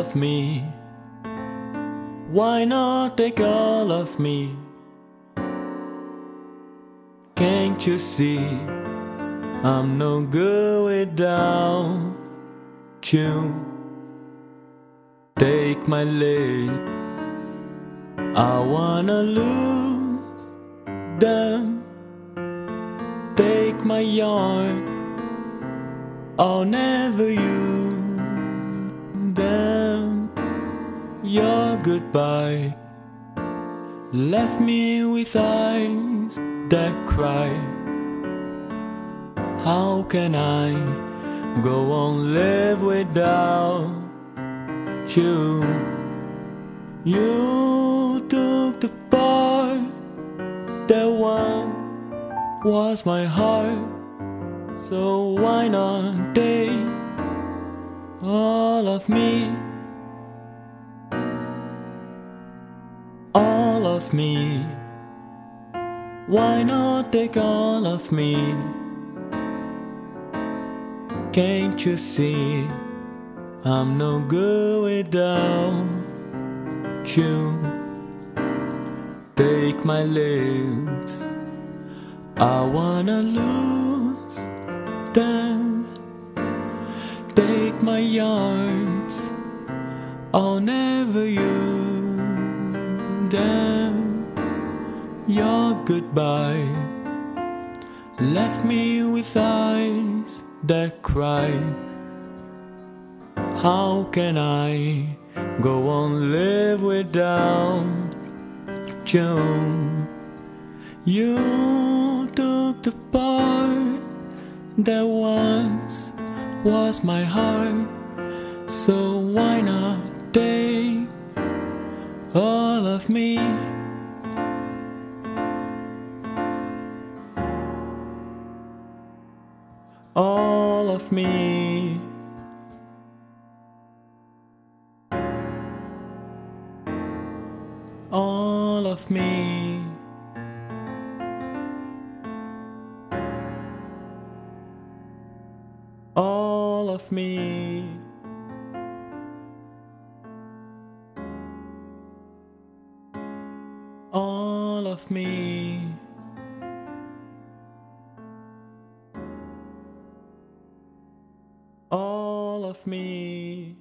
of me? Why not take all of me? Can't you see I'm no good without you? Take my lead, I wanna lose them. Take my yarn, I'll never use Your goodbye left me with eyes that cry. How can I go on live without you? You took the part that once was my heart, so why not take all of me? Of me. Why not take all of me? Can't you see I'm no good without you? Take my lips, I wanna lose them. Take my arms, I'll never use them. Your goodbye left me with eyes that cry. How can I go on live without you? You took the part that once was my heart, so why not take all of me? All of me. All of me. All of me. All of me. All of me.